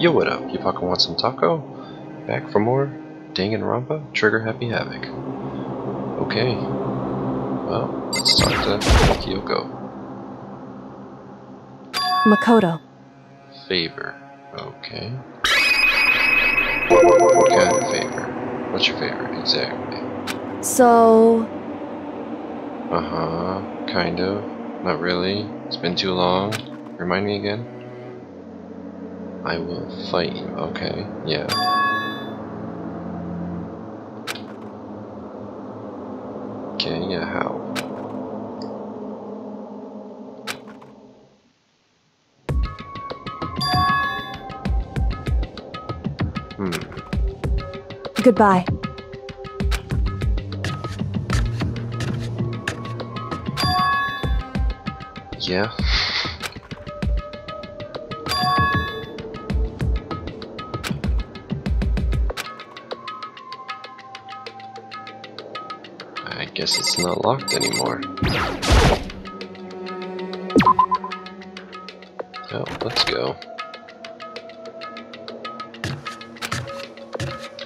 Yo, what up? You fucking want some taco? Back for more Danganronpa Trigger Happy Havoc. Okay. Well, let's talk to Kyoko. Makoto. Favor. Okay. What kind of favor? What's your favor, exactly? So, Uh-huh. Kind of. Not really. It's been too long. Remind me again? I will fight you. Okay. Yeah. Okay, yeah, how? Hmm. goodbye. Yeah. Guess it's not locked anymore. Oh, let's go.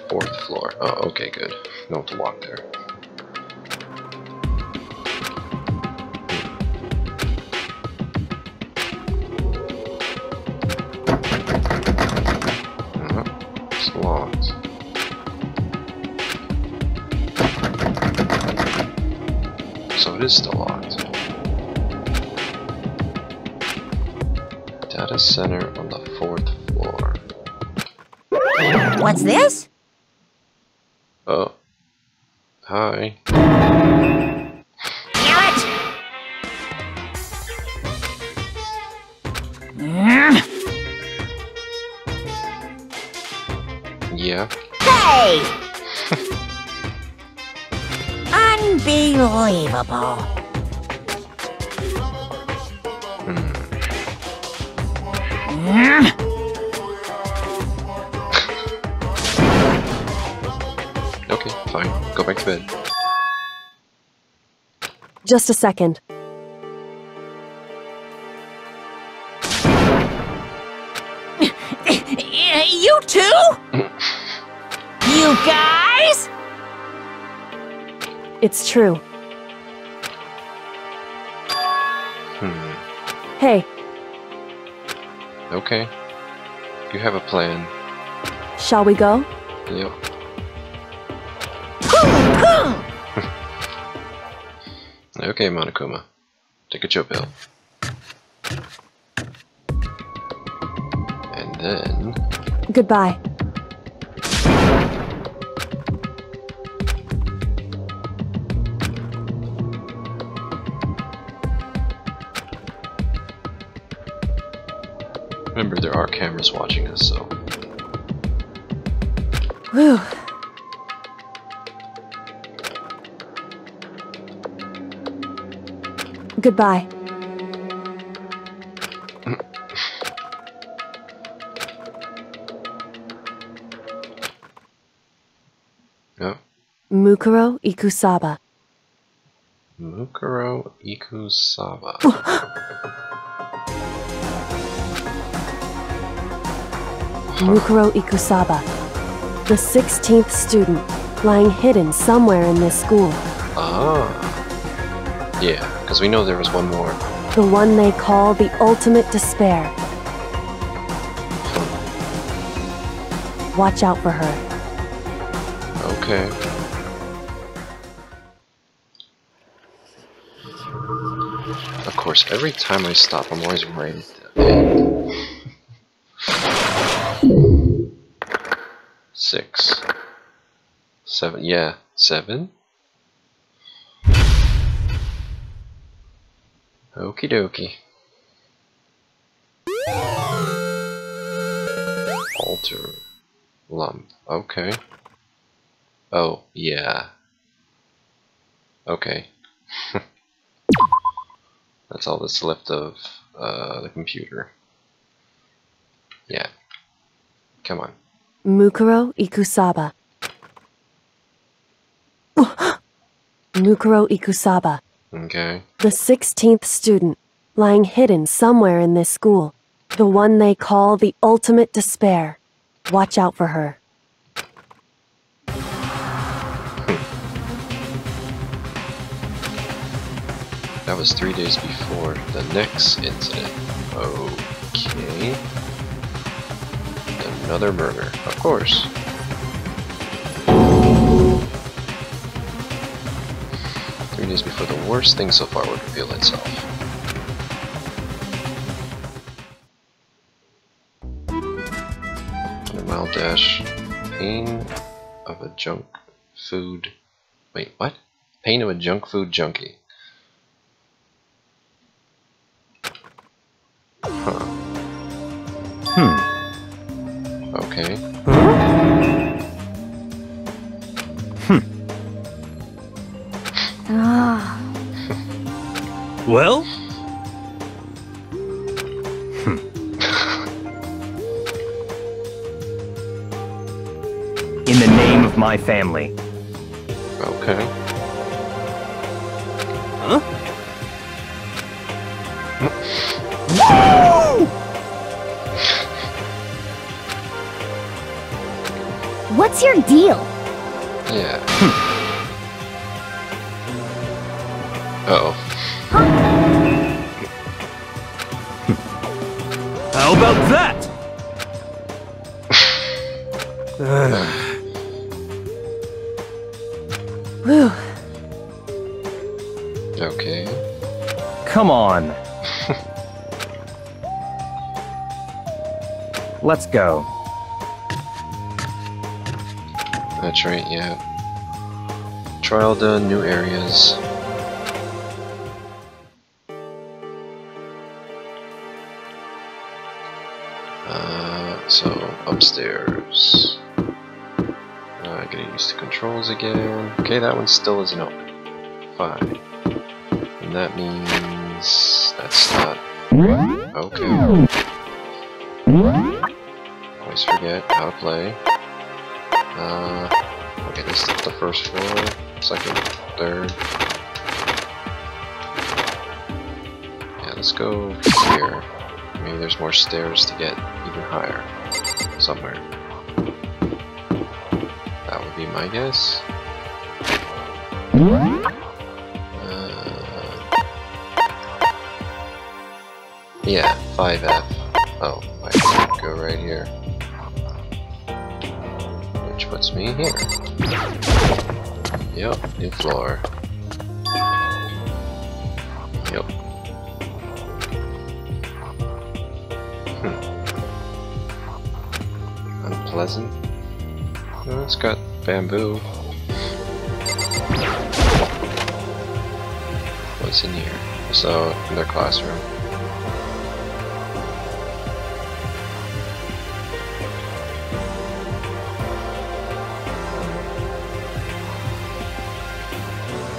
Fourth floor. Oh, okay, good. No one to walk there. This? Oh. Hi. Damn it! Yeah. Hey! Unbelievable. Hmm. Fine. Go back to bed. Just a second. You too? you guys? It's true. Hmm. Hey, Okay. You have a plan. shall we go? Yep. Okay, Monokuma. Take a chill pill. And then... Goodbye. Remember, there are cameras watching us, so... Whew. Goodbye. Mukuro Ikusaba. Mukuro Ikusaba. Mukuro Ikusaba. The 16th student, lying hidden somewhere in this school. ah. Yeah, because we know there was one more. The one they call the ultimate despair. Watch out for her. Okay. Of course, every time I stop, I'm always right at the end. Six. Seven. Yeah, seven? Okie dokie. Alter lump. Okay. Oh, yeah. Okay. That's all that's left of uh, the computer. Yeah. Come on. Mukuro Ikusaba. Mukuro Ikusaba. Okay. The 16th student, lying hidden somewhere in this school. The one they call the ultimate despair. Watch out for her. That was three days before the next incident. Okay. Another murder, of course. Three days before the worst thing so far would reveal itself. Hundred mile dash. Pain of a junk food. Wait, what? Pain of a junk food junkie. Huh. Hmm. Okay. Ah. Well? In the name of my family. Okay. Huh? What's your deal? Yeah. Uh oh. How about that? Ugh. Whew. Okay. Come on. Let's go. That's right, yeah. Trial done, new areas. Okay, that one still isn't open. Fine. And that means that's not... Okay. Always forget how to play. Uh, okay, this is the first floor, second, third. Yeah, let's go here. Maybe there's more stairs to get even higher. Somewhere. That would be my guess. Uh, yeah, 5F. Oh, I go right here which puts me here. Yep, new floor. Yep. Hmm. Unpleasant. Oh, it's got bamboo. What's in here? So, in their classroom.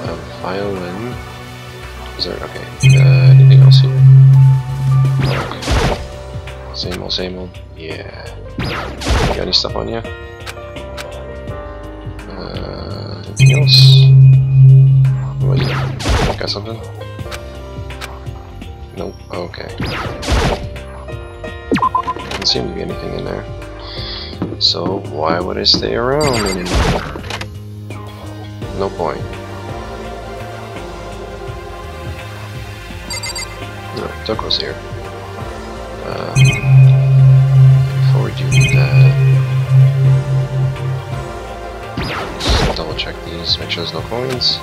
a violin. Is there okay? Uh, anything else here? Same old, same old. Yeah. You got any stuff on you? Uh, anything else? Got something? Nope. Okay. Doesn't seem to be anything in there. So why would I stay around anymore? No point. No, Toko's here. Uh, before we do that, double check these, make sure there's no coins.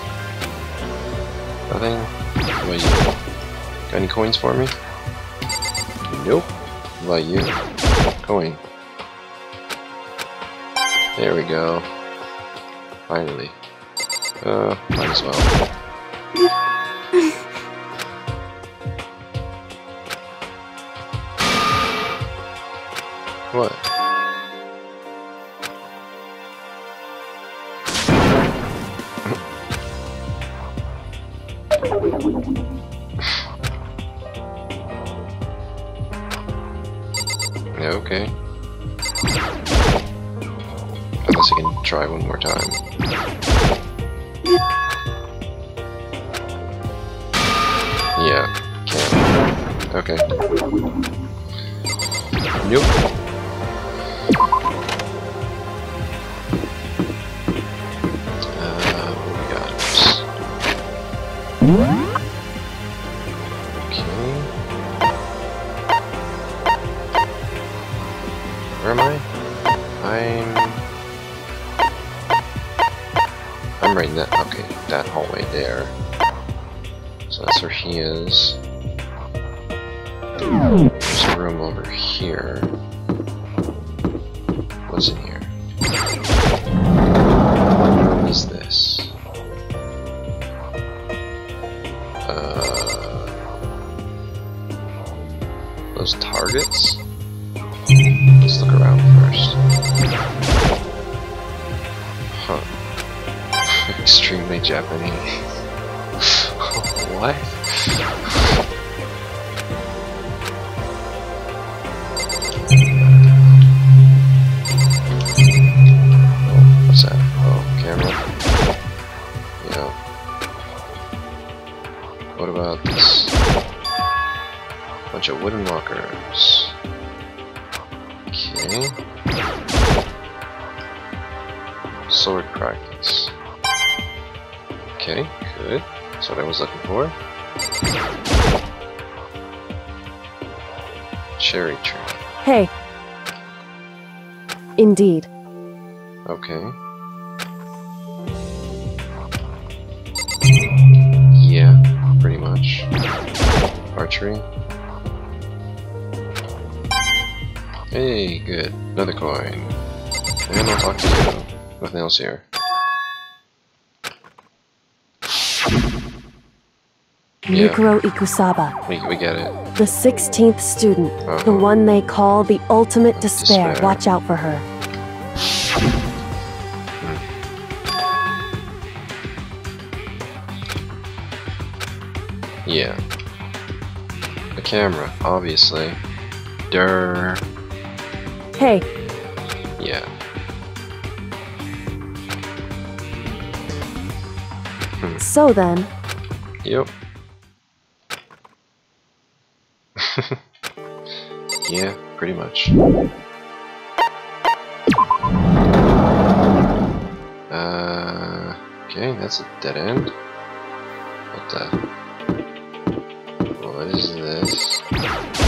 Nothing. What about you? Got any coins for me? Nope. What about you? Coin. There we go. Finally. Uh, might as well. Else here. Yeah. Ikusaba, We, we get it. the 16th student, the Uh-huh. one they call the ultimate despair. Despair. Watch out for her. Yeah. The camera, obviously. Durr. Hey, Yeah. So then, Yep. yeah, pretty much. Uh, okay, that's a dead end. What the? What is this?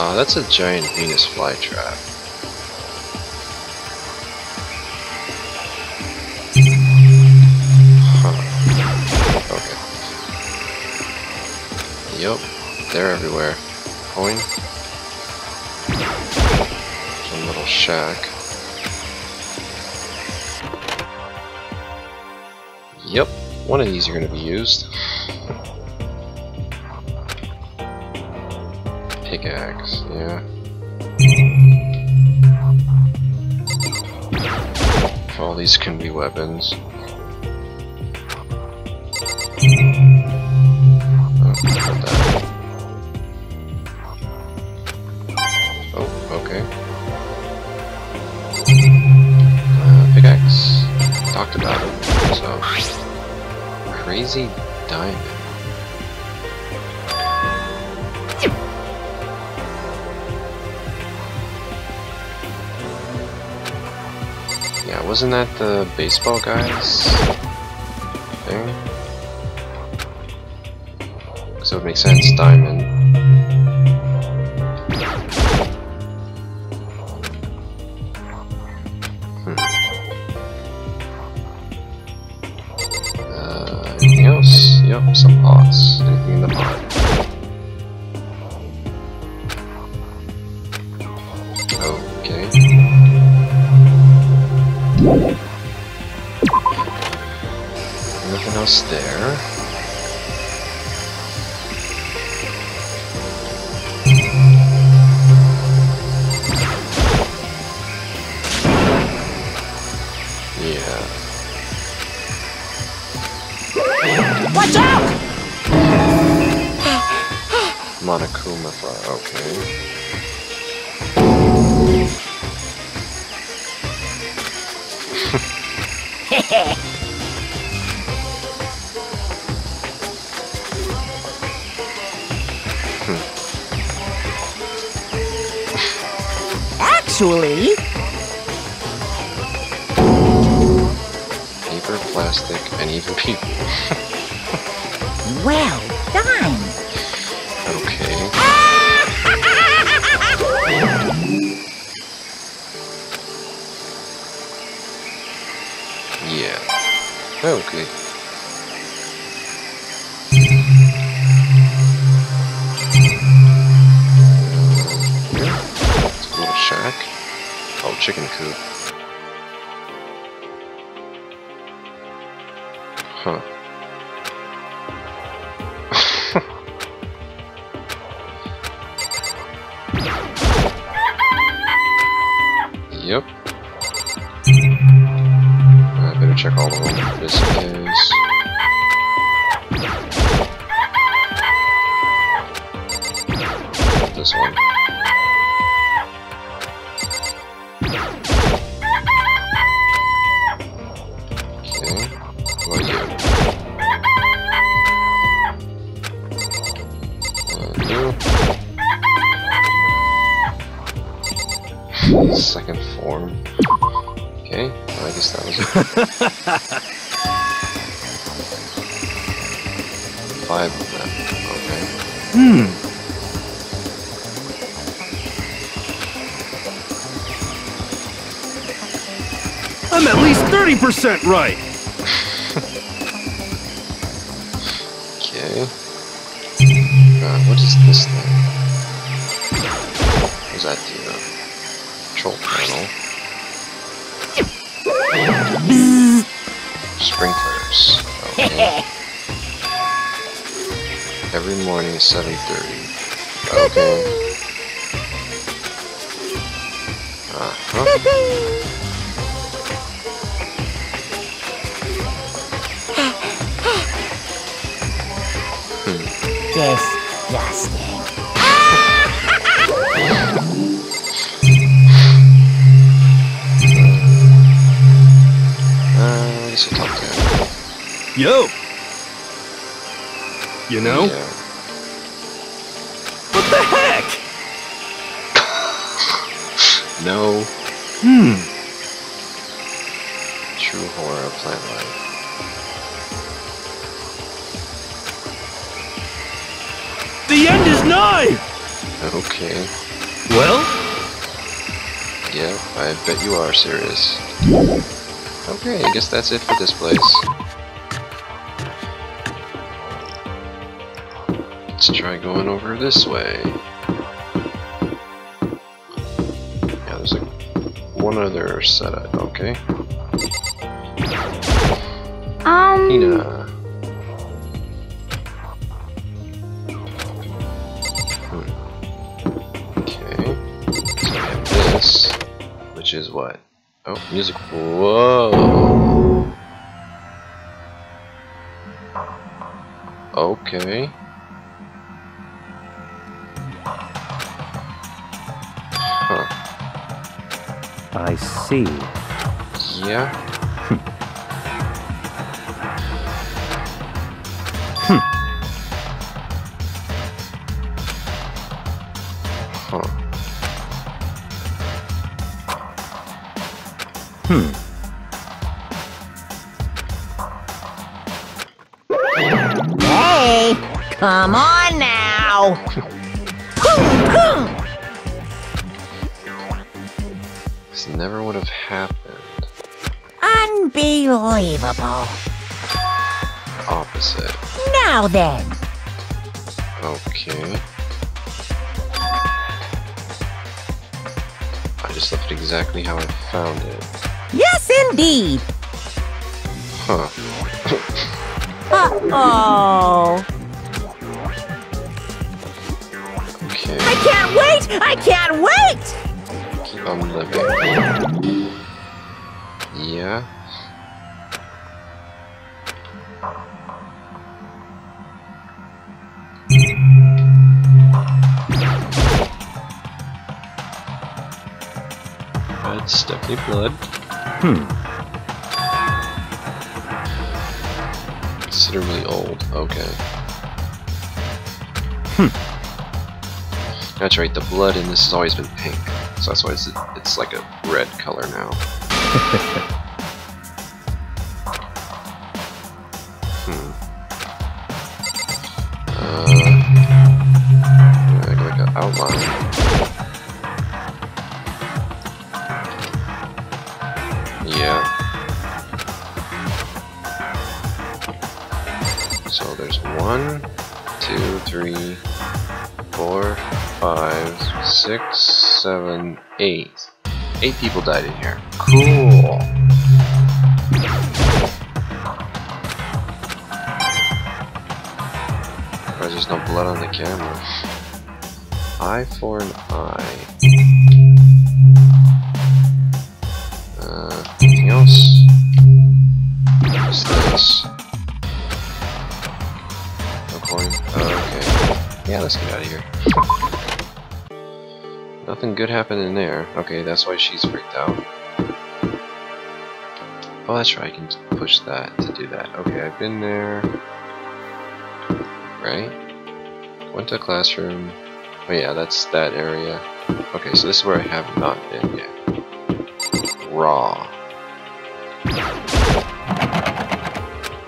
Ah, that's a giant Venus flytrap. Huh. Okay. Yup, they're everywhere. Point. Some little shack. Yep, one of these are going to be used. Yeah. All these can be weapons. Oh. Oh, okay. Uh. Talked about it. So, crazy diamond. Wasn't that the baseball guys thing? So it makes sense, diamond. Hmm. Uh, anything else? Yep, some pots. Anything in the pot? Second form. Okay, well, I guess that was it. Five of them. Okay. Hmm. I'm at least 30% right. Okay. Uh, what is this thing? What does that do? Control panel. Sprinklers. Okay. Every morning at 7.30. Okay. Uh-huh. Disgusting. Yo. You know? Yeah. What the heck? No. Hmm. True horror of plant life. The end is nigh. Okay. Well, Yeah, I bet you are serious. Okay, I guess that's it for this place. Let's try going over this way. Yeah, there's like one other setup. Okay. Um. Hmm. Okay. So we have this, which is what? Oh, music. Whoa. Okay. See. Yeah. Huh. Hmm. Hey, come on now. Unbelievable. Opposite. Now then, Okay. I just left it exactly how I found it. yes indeed. Huh. Uh-oh. Okay. I can't wait! I can't wait! Keep on living. Blood. Hmm. Considerably old. Okay. Hmm. That's right, the blood in this has always been pink. So that's why it's, it's like a red color now. hmm. Uh, like, like an outline. Six, seven, eight. Eight people died in here. Cool. Why there's no blood on the camera? Eye for an eye. Uh, anything else? What's this? No coin? Oh, okay. Yeah, let's get out of here. Nothing good happened in there. Okay, that's why she's freaked out. Oh, that's right, I can push that to do that. Okay, I've been there. Right? Went to the classroom. Oh yeah, that's that area. Okay, so this is where I have not been yet. Raw.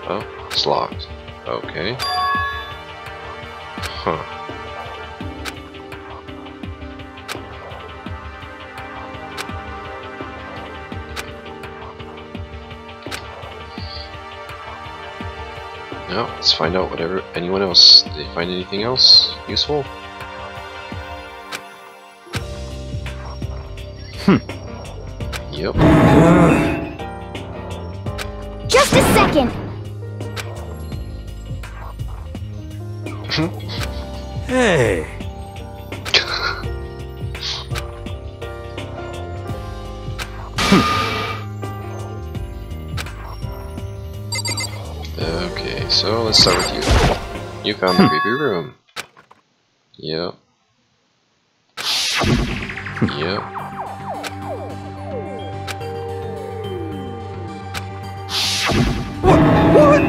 Oh, it's locked. Okay. Huh. No, let's find out whatever anyone else. Did they find anything else useful? Hmm. Yep. Found the creepy room. Yep. Yep. What? What?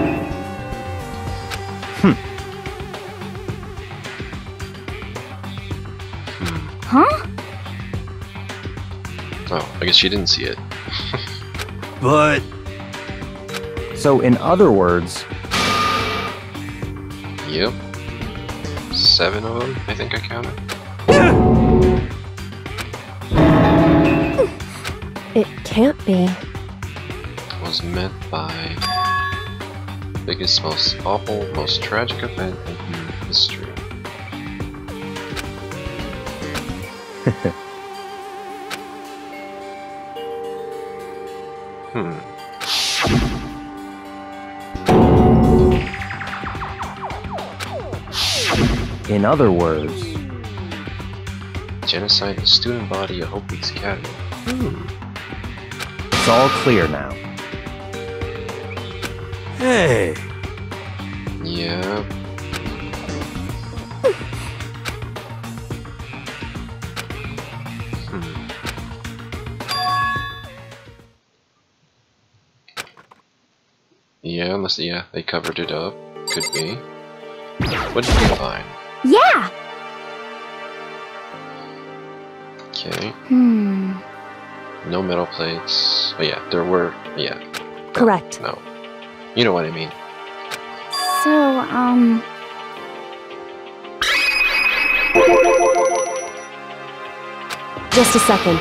Huh? Oh, I guess she didn't see it. But So, in other words, Yep. Seven of them, I think I counted. It can't be. Was meant by biggest, most awful, most tragic event in human history. In other words, Genocide of student body of Hope's Peak Academy. Hmm. it's all clear now. hey. Yeah. Hmm. Yeah, unless yeah, they covered it up. Could be. What did you find? Yeah. Okay. Hmm. No metal plates. Oh yeah, there were yeah. Correct. No. You know what I mean. So, um. Just a second.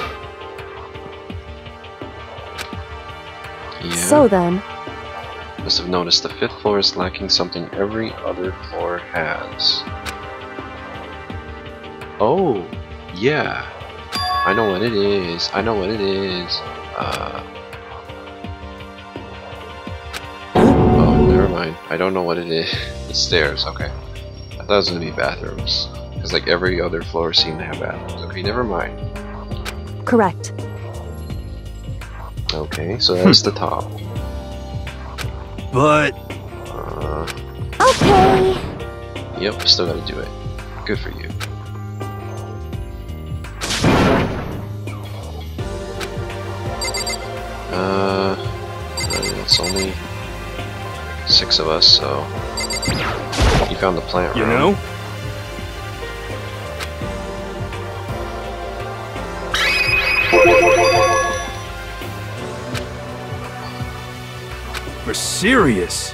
Yeah. So then, Must have noticed the fifth floor is lacking something every other floor has. Oh, yeah. I know what it is. I know what it is. Uh. Oh, never mind. I don't know what it is. It's stairs. Okay. I thought it was gonna be bathrooms. Because like every other floor seemed to have bathrooms. Okay, never mind. correct. Okay, so that's the top. But Uh, Okay. Yep, still gotta do it. Good for you. Uh, it's only six of us, so you found the plant You know? We're serious.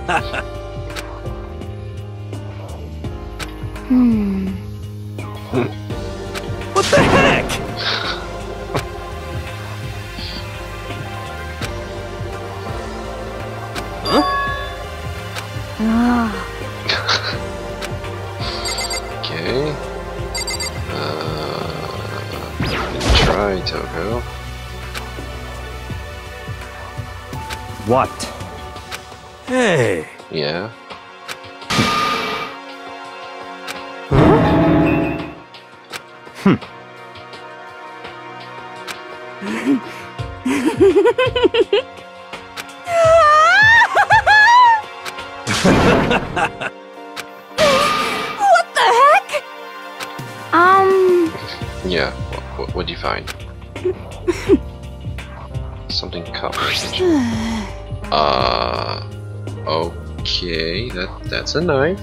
Yeah. What, what, what do you find? Something caught my attention. Uh. Okay. That that's a knife.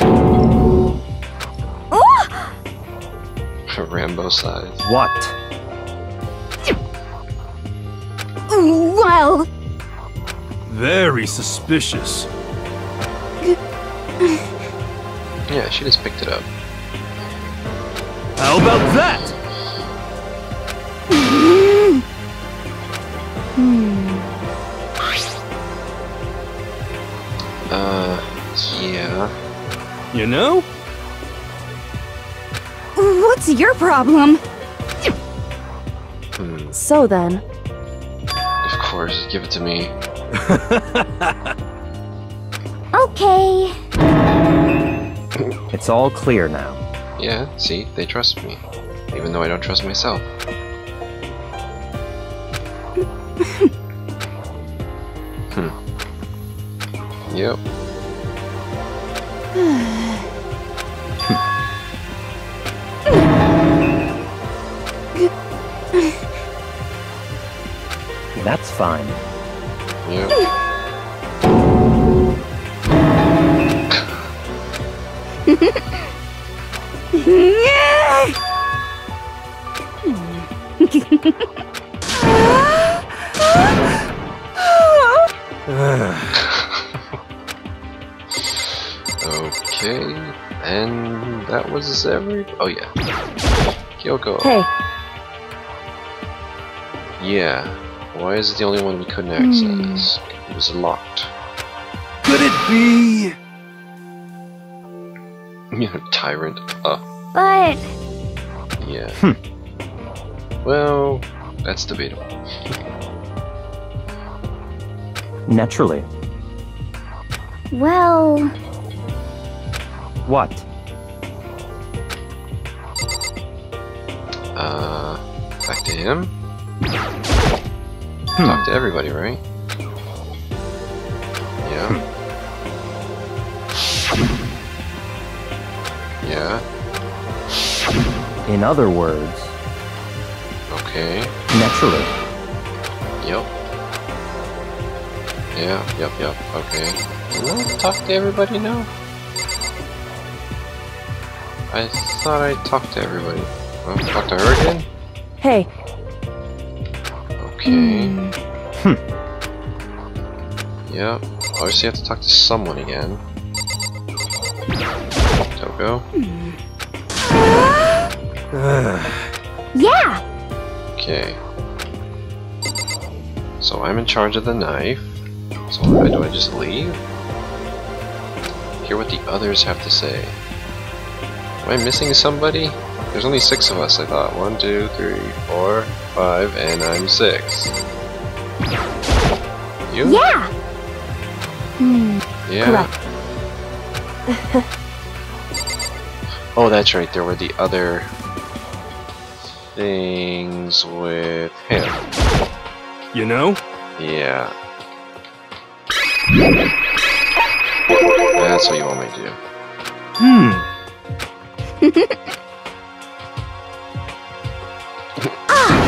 A Rambo size. What? Well. Very suspicious. Yeah, she just picked it up. How about that? Uh. Yeah. You know? What's your problem? Hmm. So then, Of course. Give it to me. Okay. It's all clear now. Yeah. See, they trust me, even though I don't trust myself. hmm. Yep. That's fine. Yep. Okay, and that was every. Oh yeah, Kyoko. hey, Yeah. Why is it the only one we couldn't access? It was locked. Could it be? You know, tyrant. Uh, But yeah. Hmm. Well, that's debatable. Naturally. well, What? Uh, back to him. Hmm. Talk to everybody, right? Yeah. Hmm. Yeah. In other words, Okay. naturally. Yep. Yeah. Yep. Yep. Okay. No, talk to everybody now. I thought I talked to everybody. Well, talk to her again. hey, Okay. hmm. Yep. Obviously, you have to talk to someone again. Toko. yeah. Okay. So I'm in charge of the knife. So why do I just leave? Hear what the others have to say. Am I missing somebody? There's only six of us, I thought. One, two, three, four, five, and I'm six. You? Yeah. Hmm. Yeah. Oh, that's right. There were the other things with him. You know? Yeah. That's what you want me to do. Hmm. ah.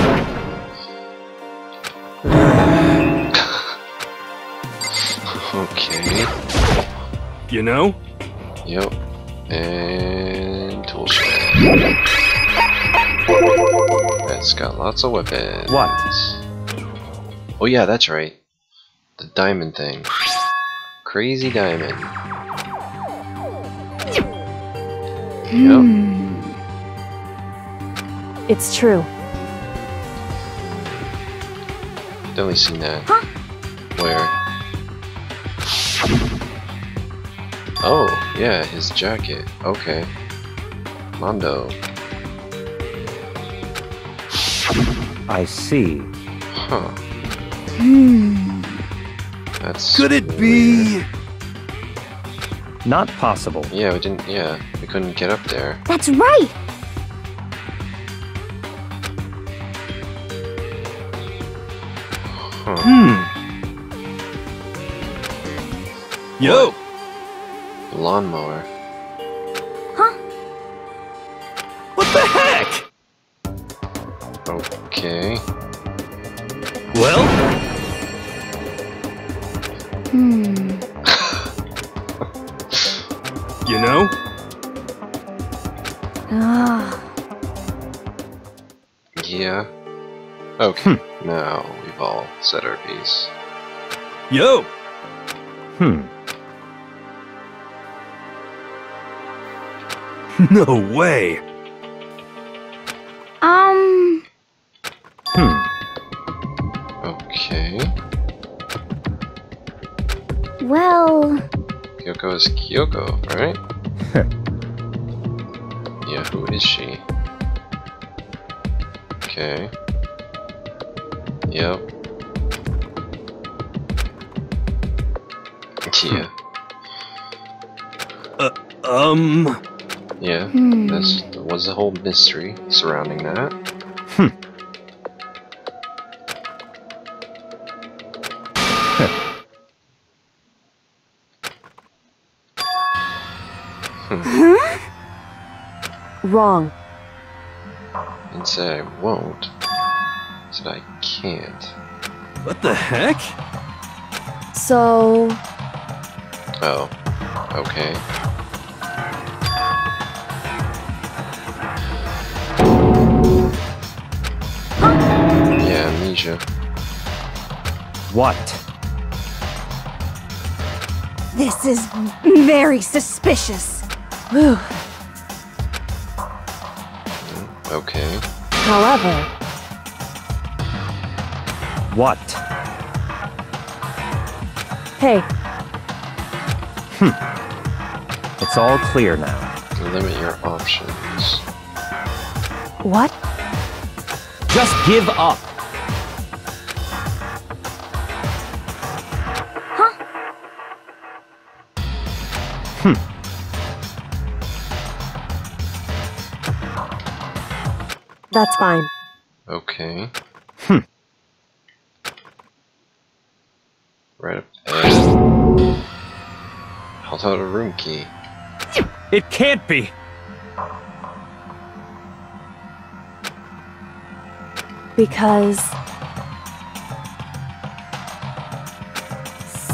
okay. You know? Yep. And That's got lots of weapons. What? Oh yeah, that's right. The diamond thing. Crazy diamond. Yep. Hmm. It's true. Definitely seen that. Where? Oh, yeah, his jacket. Okay. Mondo. I see. Huh. Hmm. That's Could it be? Not possible. Yeah, we didn't yeah, we couldn't get up there. That's right. Huh. Hmm. Yo! Lawnmower. We've all said our piece. Yo! Hmm. No way! Um. Hmm. Okay. Well. Kyoko is Kyoko, right? yeah, who is she? Okay. Yep. Yeah. Um. Yeah. Hmm. This was a whole mystery surrounding that. hmm Wrong. And say I won't. Said I can't. What the heck? So, Oh. Okay. Yeah, amnesia. What? This is very suspicious. whew. Okay. However, What? hey, Hmm. It's all clear now. Limit your options. what? Just give up. Hmm. That's fine. Okay. About key? It can't be. Because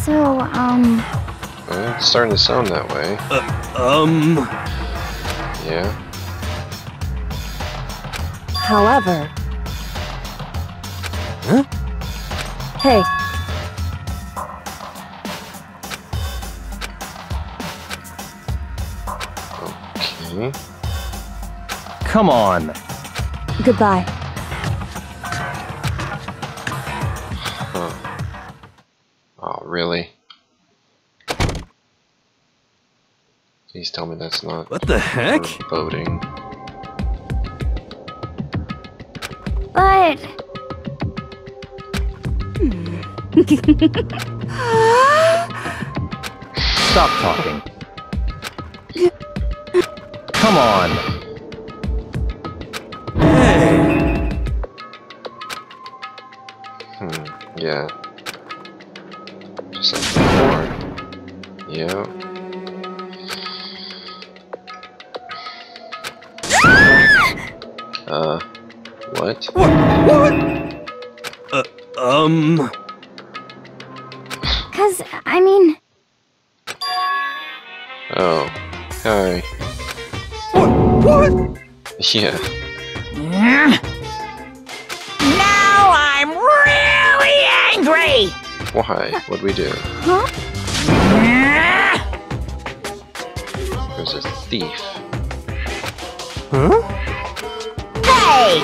So, um. Well, it's starting to sound that way. Um. Yeah. However. Huh? Hey, Come on. goodbye. Huh. Oh, really? Please tell me that's not What the heck? voting. But. Stop talking. Come on. Yeah. Just like before. Yeah. Uh, what? What? What? Uh, um. Cause I mean, Oh. Hi. What? What? Yeah. Why? What'd we do? huh? There's a thief. Huh? Hey!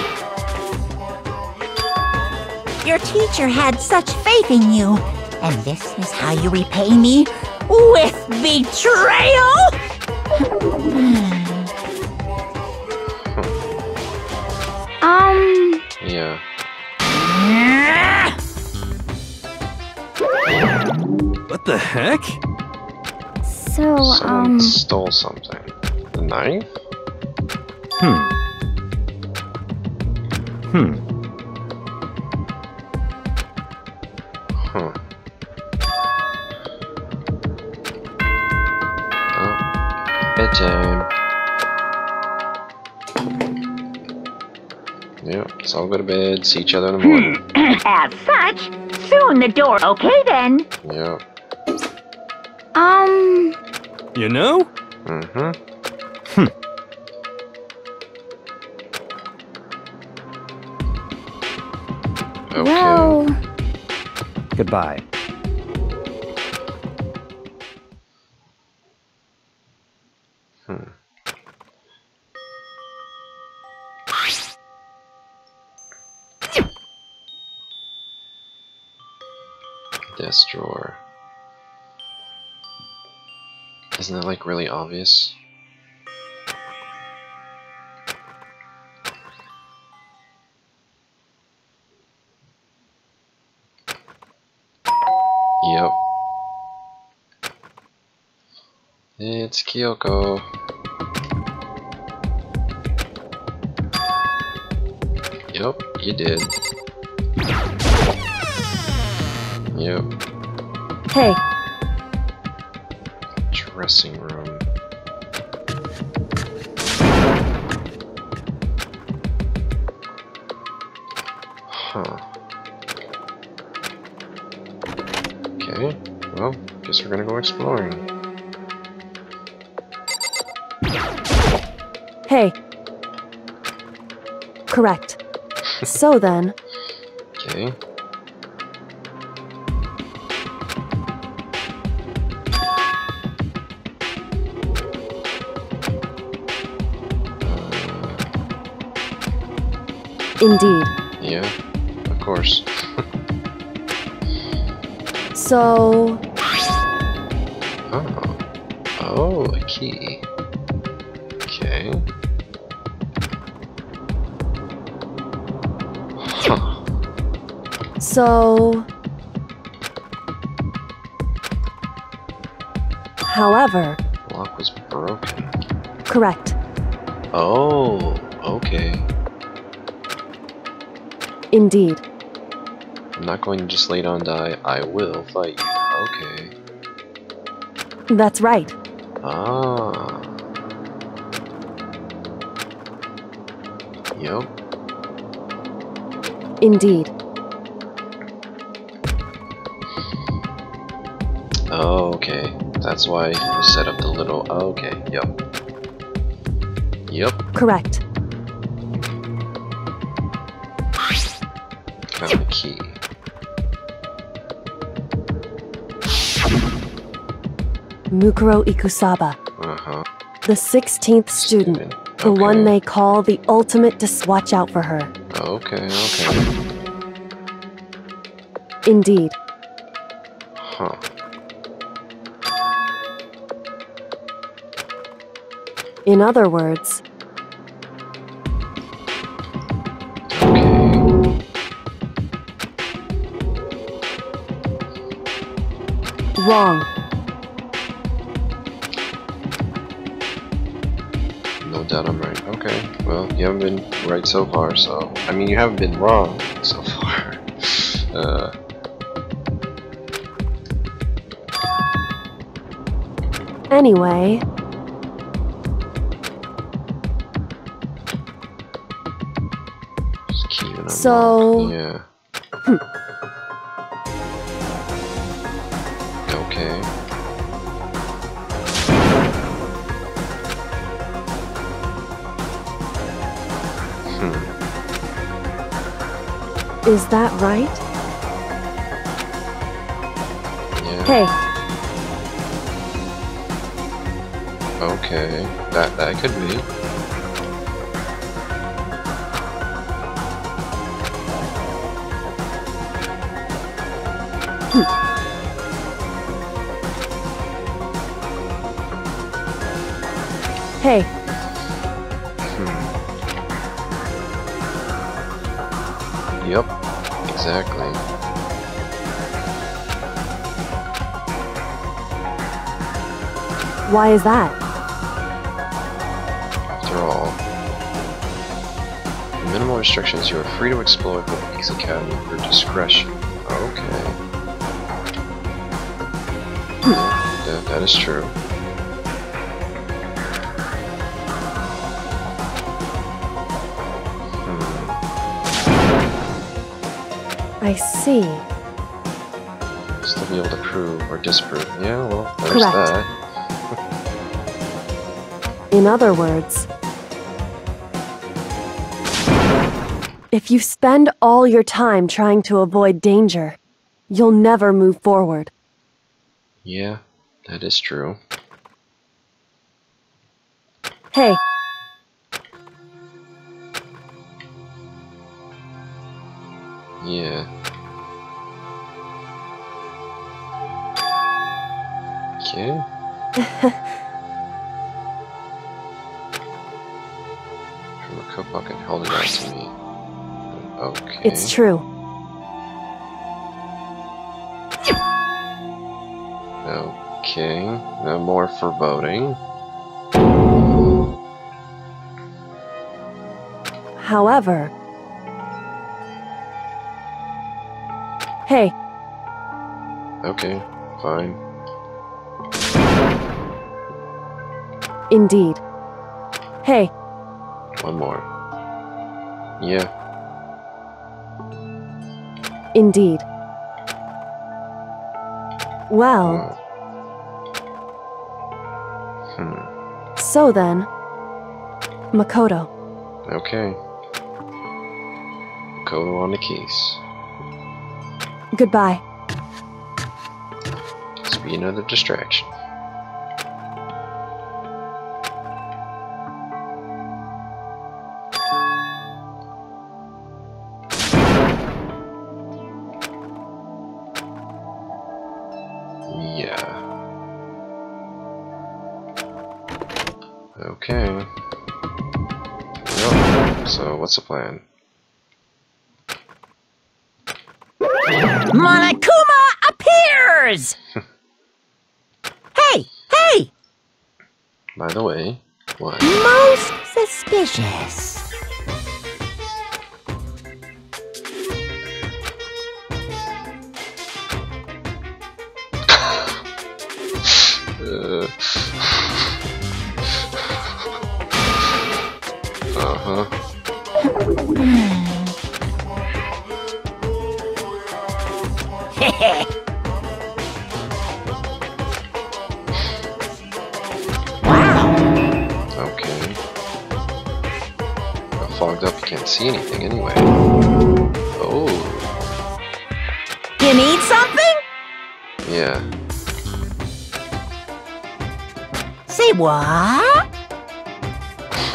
Your teacher had such faith in you, and this is how you repay me? With betrayal? Heck? so, Someone um, stole something. The knife? Hmm. Hmm. Huh. Oh. Bedtime. Yep, let's all go to bed, see each other in the morning. As such, soon the door. Okay then. Yep. Um, You know? Mm-hmm. Okay. well, Goodbye. Hmm. Desk drawer. Isn't that like really obvious? Yep. It's Kyoko. Yep, you did. Yep, Hey, dressing room. Huh. Okay, well, guess we're gonna go exploring. hey. Correct. So then, Okay. Indeed. Yeah, of course. So, Oh. Oh, a key. Okay. Huh. so. However, Lock was broken. correct. Oh, okay. Indeed. I'm not going to just lay down and die. I will fight you. Okay. That's right. Ah. Yep. Indeed. Okay. That's why you set up the little. Okay. Yep. Yep. Correct. Found the key. Mukuro Ikusaba, Uh huh. the 16th student, the one they call the ultimate dis- watch out for her. Okay. Okay. Indeed. Huh. In other words, right so far, so. I mean, you haven't been wrong so far. Uh. Anyway, Just keep it unlocked. So- Yeah. Is that right? Yeah. Hey, Okay. That that could be. Hmm. hey, Exactly. why is that? After all, with minimal restrictions, you are free to explore the Peaks Academy at your discretion. Okay. Hmm. That, that is true. I see. Still be able to prove or disprove. Yeah, well, there's Correct. that. In other words, if you spend all your time trying to avoid danger, you'll never move forward. Yeah, that is true. Hey, Yeah. Okay. From a coat bucket held it out to me. Okay. it's true. Okay. No more foreboding. However, hey, Okay. Fine. indeed. Hey, One more. Yeah. indeed. Well, Hmm. so then, Makoto. Okay. Kodo on the keys. Goodbye. This be another distraction. Yeah. Okay. Well, so what's the plan? Monokuma appears! hey, hey! By the way, what? Most suspicious. See anything anyway. Oh, You need something? yeah. Say what?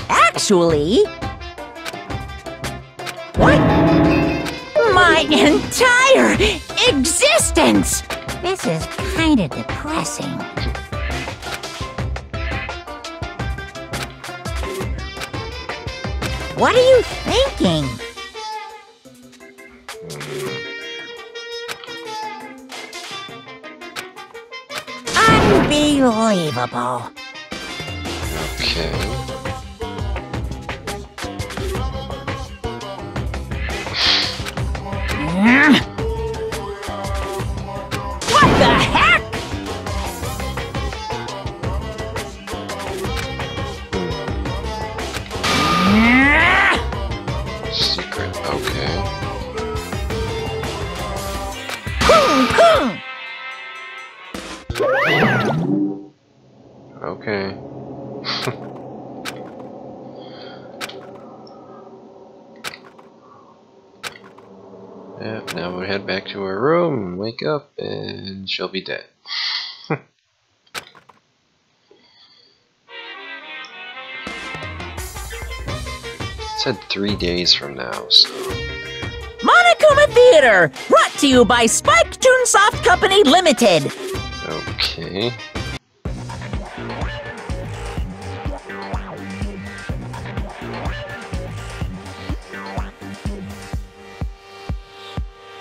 Actually. What? My entire existence! This is kinda depressing. What are you thinking? Unbelievable. Okay. What she'll be dead. said three days from now, so Monokuma Theater, brought to you by Spike Chunsoft Company Limited. okay.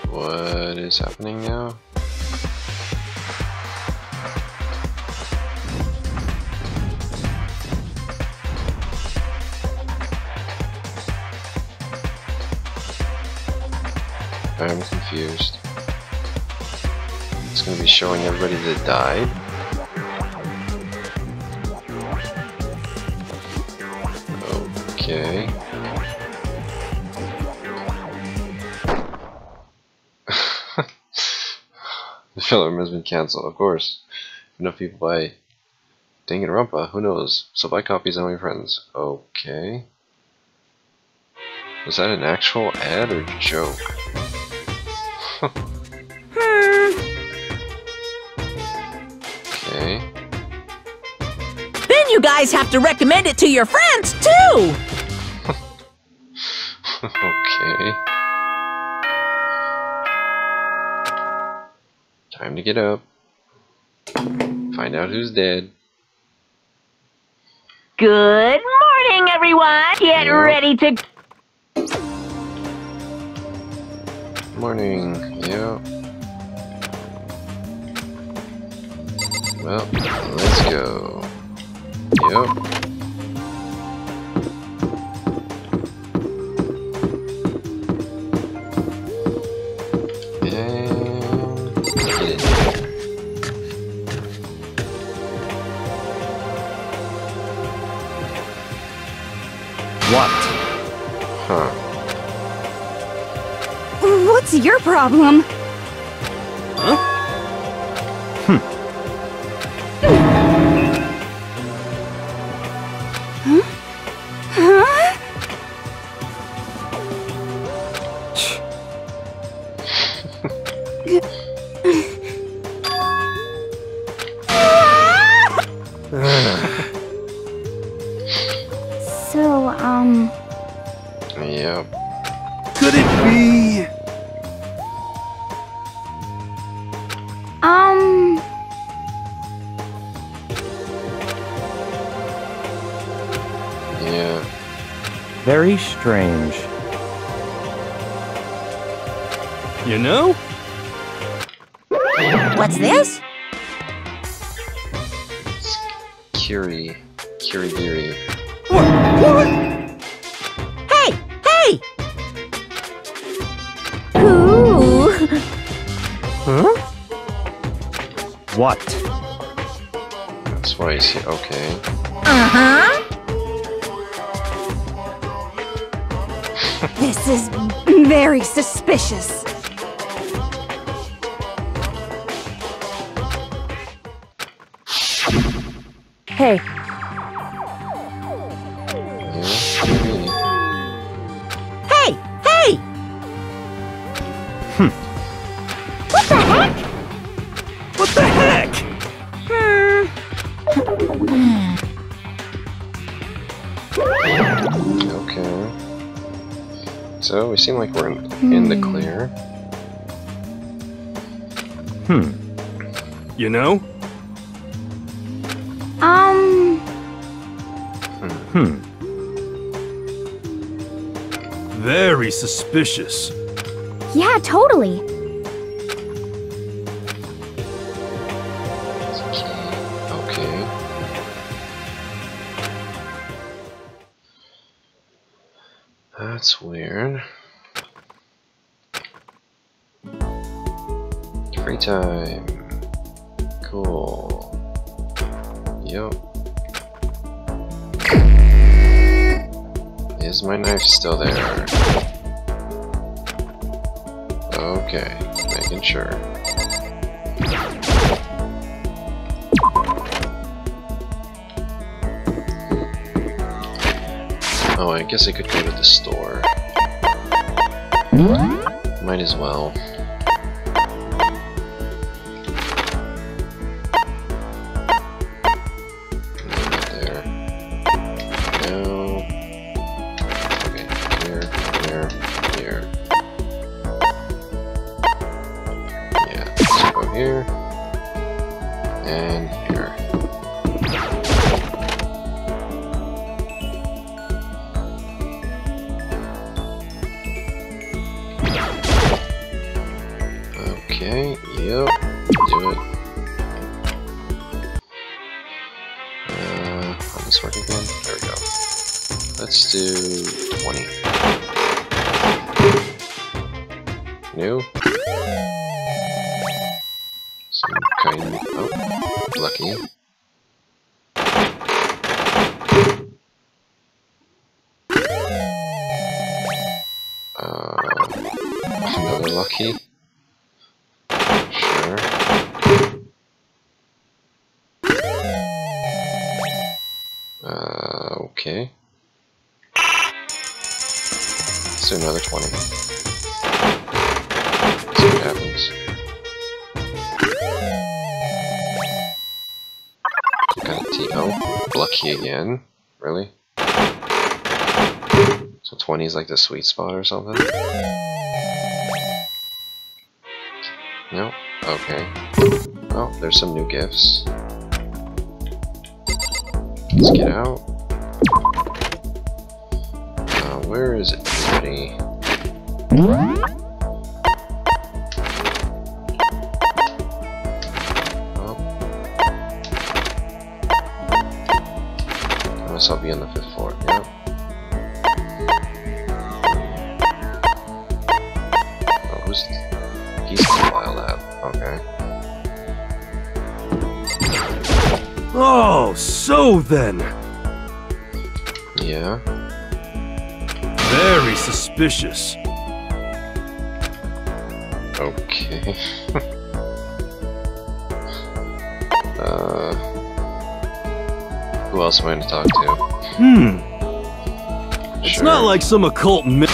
What is happening now? Confused. It's gonna be showing everybody that died. Okay. the film has been cancelled, of course. Enough people buy Danganronpa, who knows? So buy copies and on my friends. Okay. Was that an actual ad or joke? Okay. Then you guys have to recommend it to your friends, too. okay. Time to get up. Find out who's dead. Good morning, everyone. Get Yeah. ready to Morning. Yeah. Well, let's go. Yep. Problem? What? That's why he's here. Okay. Uh-huh. this is very suspicious. Hey, seem like we're in, in the clear. Hmm. You know? Um, Hmm. Very suspicious. yeah, totally. still there. Okay, making sure. Oh, I guess I could go to the store. Might as well. Here. And here. Okay, yep, do it. Uh, how this work again? There we go. Let's do 20. New. Oh, again. Really? So 20 is like the sweet spot or something? No? Okay. Oh, there's some new gifts. Let's get out. Uh, where is it, buddy? Very suspicious. Okay. uh, who else am I going to talk to? Hmm. It's not like some occult mi-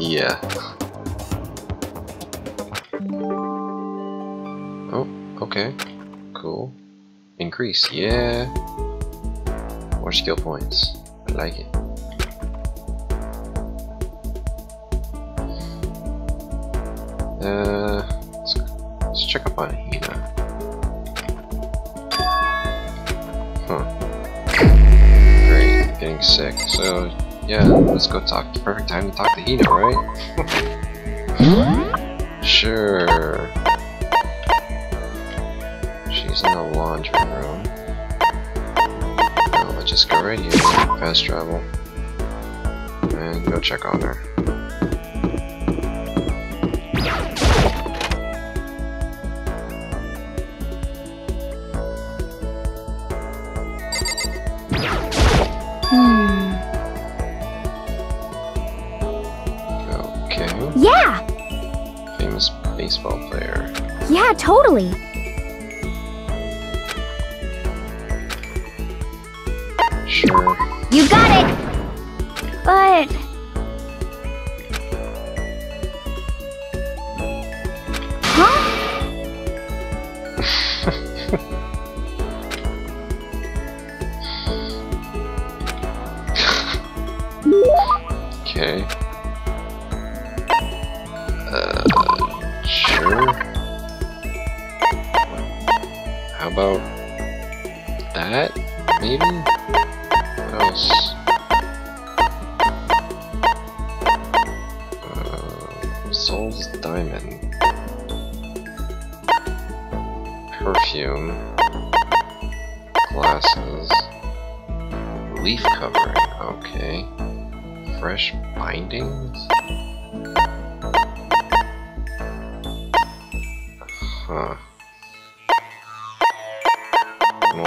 yeah. Oh, okay. Cool. Increase, yeah. More skill points. I like it. Uh, let's, let's check up on Hina. Huh. Great, getting sick. So, yeah, let's go talk. Perfect time to talk to Hina, right? Hmm? sure. She's in the laundry room. No, let's just go right here. Fast travel. And go check on her. early.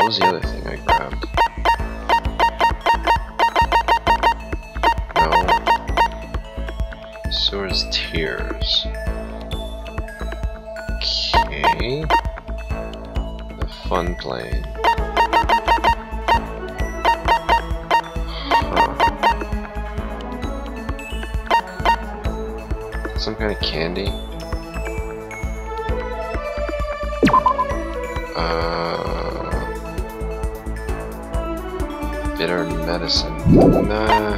what was the other thing I grabbed? No. Sewer's Tears. Okay. The Fun Plane. Some kind of candy? Uh... better medicine. Nah.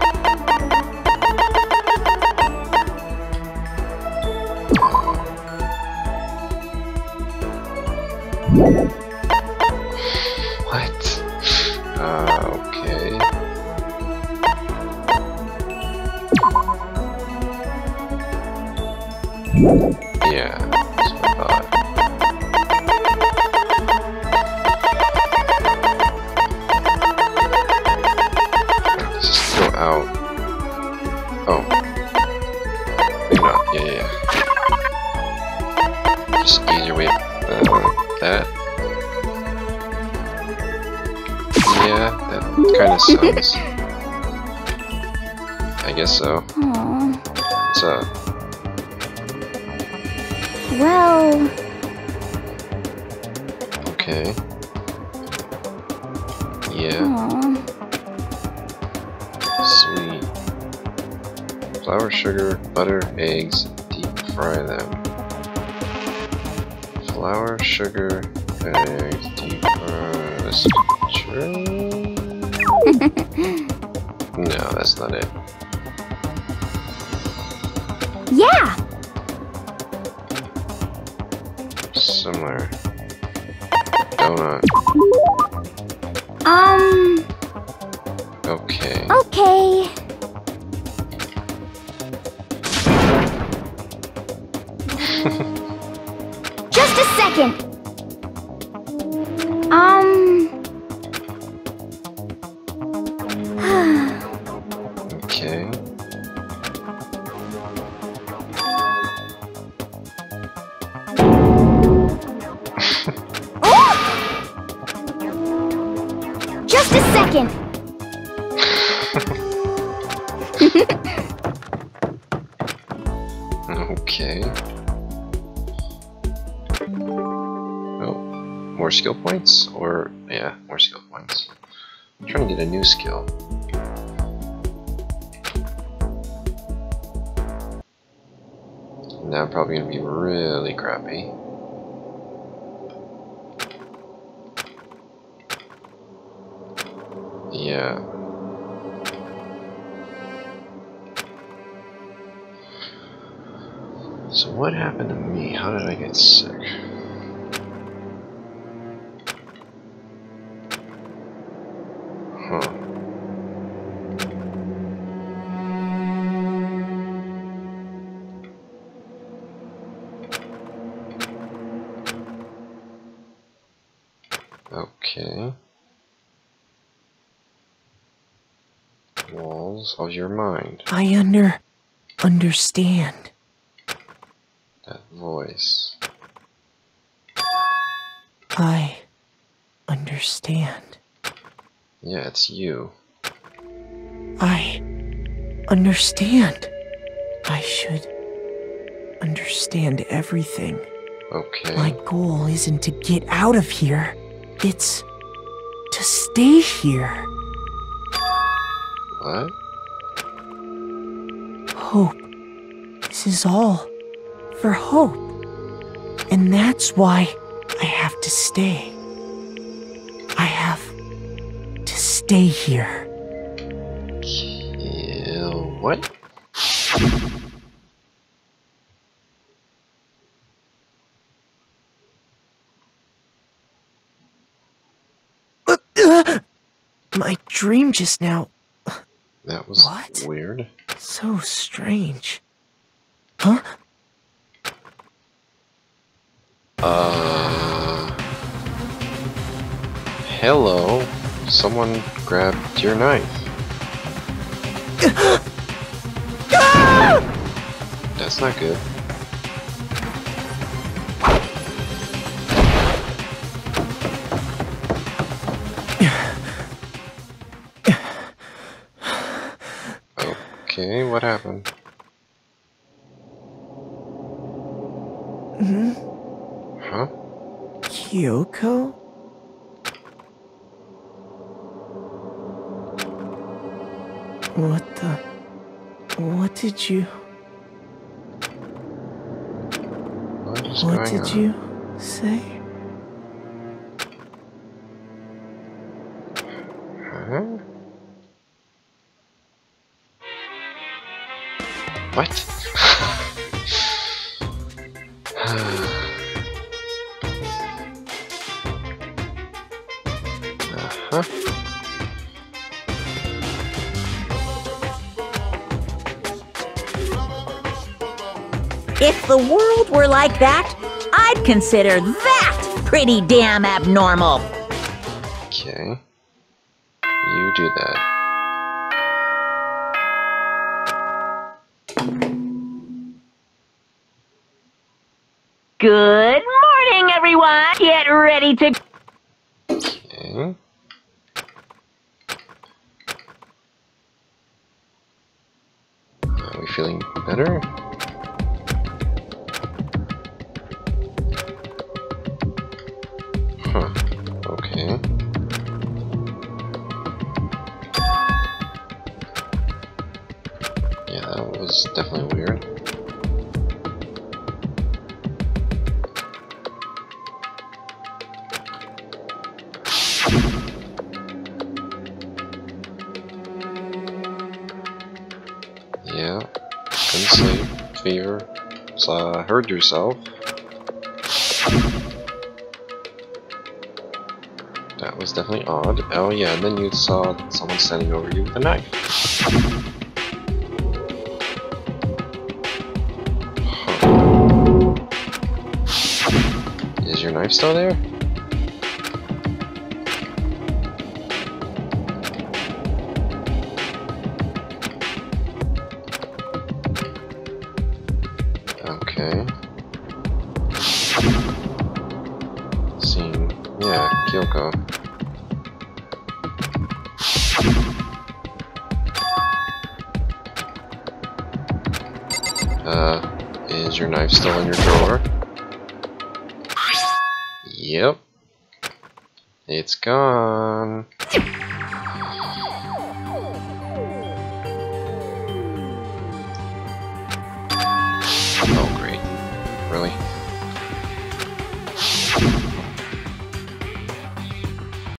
similar. Donut. Um. Okay. Okay. Just a second. skill. Now I'm probably going to be really crappy. Yeah. So what happened to me? How did I get controls of your mind. I under understand. That voice. I understand. Yeah, it's you. I understand. I should understand everything. Okay. My goal isn't to get out of here. It's to stay here. What? Hope. This is all for hope. And that's why I have to stay. I have to stay here. Kill what? My dream just now, That was What? weird. So strange. Huh? Uh. Hello. Someone grabbed your knife. That's not good. Okay, what happened? Hmm. Huh? Kyoko? What the? What did you? What What did on? you say? What? uh-huh. If the world were like that, I'd consider that pretty damn abnormal. Okay. You do that. Good morning, everyone. Get ready to. Okay. Are we feeling better? Huh. Okay. Yeah, that was definitely weird. Hurt yourself. That was definitely odd. Oh yeah, and then you saw someone standing over you with a knife. Huh. Is your knife still there?